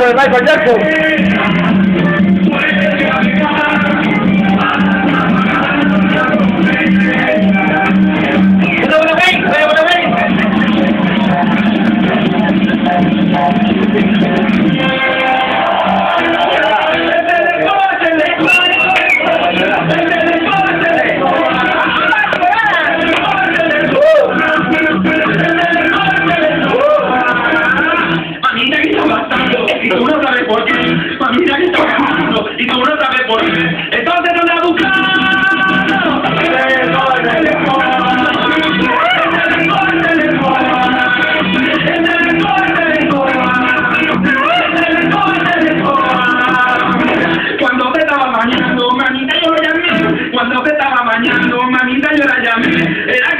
for my protection. and I